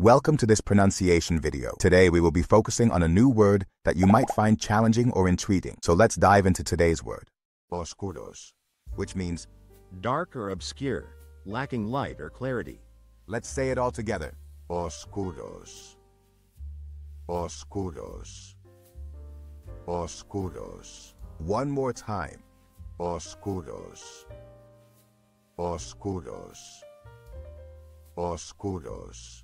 Welcome to this pronunciation video. Today we will be focusing on a new word that you might find challenging or intriguing. So let's dive into today's word. Oscuros, which means, dark or obscure, lacking light or clarity. let's say it all together. Oscuros. Oscuros. Oscuros. One more time. Oscuros. Oscuros. Oscuros.